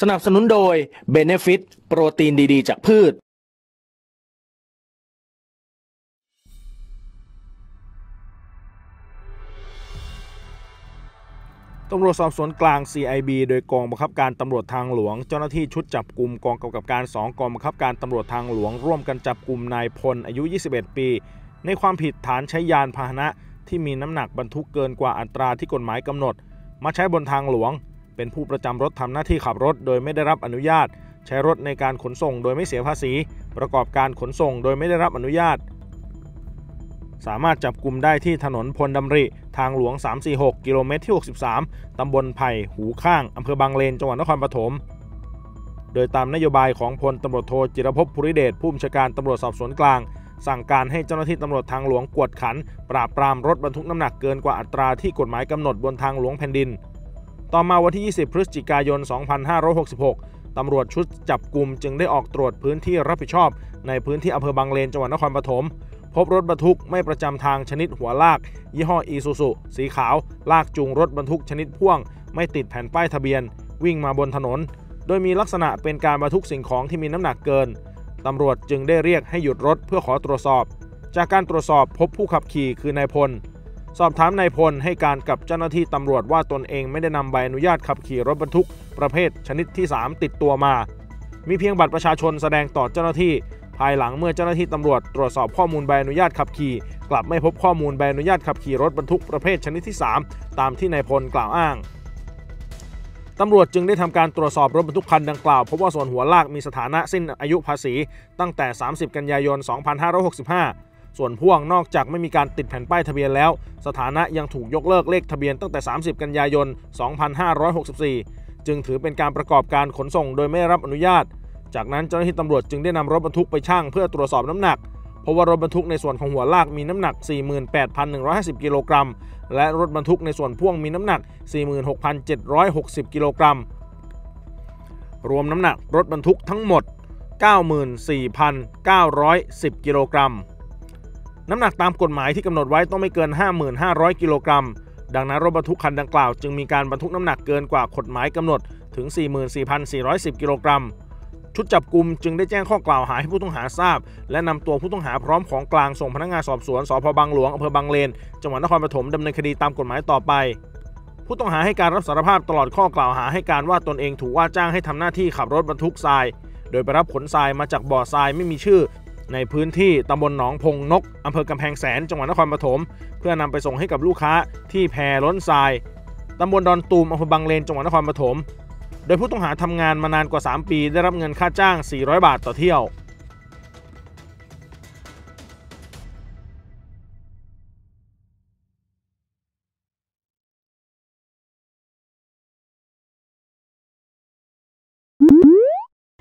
สนับสนุนโดย Benefit โปรตีนดีๆ จากพืช ตำรวจสอบสวนกลาง CIB โดยกองบังคับการตำรวจทางหลวง เจ้าหน้าที่ชุดจับกลุ่มกองกำกับการ 2 กองบังคับการตำรวจทางหลวง ร่วมกันจับกลุ่มนายพลอายุ 21 ปี ในความผิดฐานใช้ยานพาหนะที่มีน้ำหนักบรรทุกเกินกว่าอัตราที่กฎหมายกำหนด มาใช้บนทางหลวง เป็นผู้ประจำรถทำหน้าที่ขับรถโดยไม่ได้รับอนุญาต ใช้รถในการขนส่งโดยไม่เสียภาษี ประกอบการขนส่งโดยไม่ได้รับอนุญาต สามารถจับกลุ่มได้ที่ถนนพลดำริ ทางหลวง 346 กิโลเมตรที่ 63 ตำบลไผ่ หูข้าง อำเภอบางเลน จังหวัดนครปฐมโดยตามนโยบายของพลตำรวจโทจิรภพภูริเดชผู้บัญชาการตำรวจสอบสวนกลาง สั่งการให้เจ้าหน้าที่ตำรวจทางหลวงกวดขัน ปราบปรามรถบรรทุกน้ำหนักเกินกว่าอัตราที่กฎหมายกำหนดบนทางหลวงแผ่นดิน ต่อมาวันที่ 20 พฤศจิกายน 2566 ตำรวจชุดจับกลุ่มจึงได้ออกตรวจพื้นที่รับผิดชอบ ในพื้นที่อำเภอบางเลนจังหวัดนครปฐมพบรถบรรทุกไม่ประจำทางชนิดหัวลาก ยี่ห้ออีซูซุสีขาว ลากจูงรถบรรทุกชนิดพ่วง ไม่ติดแผ่นป้ายทะเบียน วิ่งมาบนถนน โดยมีลักษณะเป็นการบรรทุกสิ่งของที่มีน้ำหนักเกิน ตำรวจจึงได้เรียกให้หยุดรถเพื่อขอตรวจสอบ จากการตรวจสอบพบผู้ขับขี่คือนายพล สอบถามนายพลให้การกับเจ้าหน้าที่ตำรวจว่าตนเองไม่ได้นำใบอนุญาตขับขี่รถบรรทุกประเภทชนิดที่ 3 ติดตัวมา มีเพียงบัตรประชาชนแสดงต่อเจ้าหน้าที่ ภายหลังเมื่อเจ้าหน้าที่ตำรวจตรวจสอบข้อมูลใบอนุญาตขับขี่ กลับไม่พบข้อมูลใบอนุญาตขับขี่รถบรรทุกประเภทชนิดที่ 3 ตามที่นายพลกล่าวอ้างตำรวจจึงได้ทำการตรวจสอบรถบรรทุกคันดังกล่าวพบว่าส่วนหัวลากมีสถานะสิ้นอายุภาษี ตั้งแต่ 30 กันยายน 2565 ส่วนพ่วงนอกจากไม่มีการติดแผ่นป้ายทะเบียนแล้ว สถานะยังถูกยกเลิกเลขทะเบียนตั้งแต่ 30 กันยายน 2564 จึงถือเป็นการประกอบการขนส่งโดยไม่รับอนุญาต จากนั้นเจ้าหน้าที่ตำรวจจึงได้นำรถบรรทุกไปชั่งเพื่อตรวจสอบน้ำหนักเพราะว่ารถบรรทุกในส่วนของหัวลากมีน้ำหนัก 48,150 กิโลกรัม และรถบรรทุกในส่วนพ่วงมีน้ำหนัก 46,760 กิโลกรัม รวมน้ำหนักรถบรรทุกทั้งหมด 94,910 กิโลกรัม น้ำหนักตามกฎหมายที่กำหนดไว้ต้องไม่เกิน 5,500 กิโลกรัม ดังนั้นรถบรรทุกคันดังกล่าวจึงมีการบรรทุกน้ำหนักเกินกว่ากฎหมายกำหนดถึง 44,410 กิโลกรัม ชุดจับกลุ่มจึงได้แจ้งข้อกล่าวหาให้ผู้ต้องหาทราบ และนำตัวผู้ต้องหาพร้อมของกลางส่งพนักงานสอบสวนสพบางหลวงอำเภอบางเลน จังหวัดนครปฐมดำเนินคดีตามกฎหมายต่อไป ผู้ต้องหาให้การรับสารภาพตลอดข้อกล่าวหาให้การว่าตนเองถูกว่าจ้างให้ทำหน้าที่ขับรถบรรทุกทราย โดยไปรับขนทรายมาจากบ่อทรายไม่มีชื่อ ในพื้นที่ตำบลหนองพงนกอำเภอกำแพงแสนจังหวัดนครปฐมเพื่อนำไปส่งให้กับลูกค้าที่แพล้นทรายตำบลดอนตูมอำเภอบางเลนจังหวัดนครปฐมโดยผู้ต้องหาทำงานมานานกว่า 3 ปีได้รับเงินค่าจ้าง 400 บาทต่อเที่ยว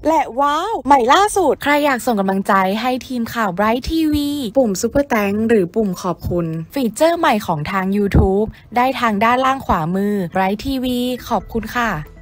และว้าวใหม่ล่าสุด ใครอยากส่งกำลังใจให้ทีมข่าว Bright TV ปุ่ม Super t h a n k หรือปุ่มขอบคุณ ฟีเจอร์ใหม่ของทาง YouTube ได้ทางด้านล่างขวามือ Bright TV ขอบคุณค่ะ